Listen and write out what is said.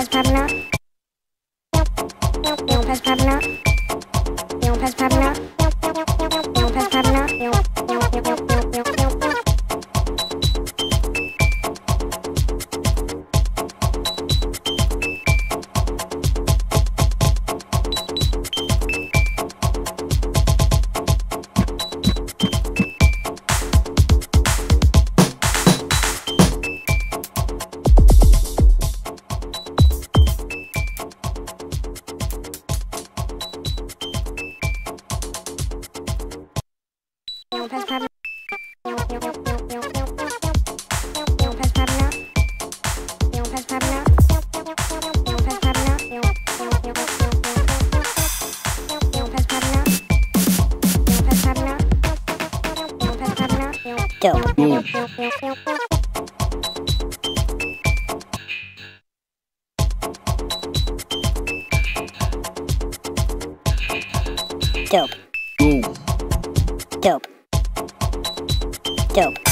passe par là. Et on passe par là. On passe. dope. Mm. Dope. Dope. Dope.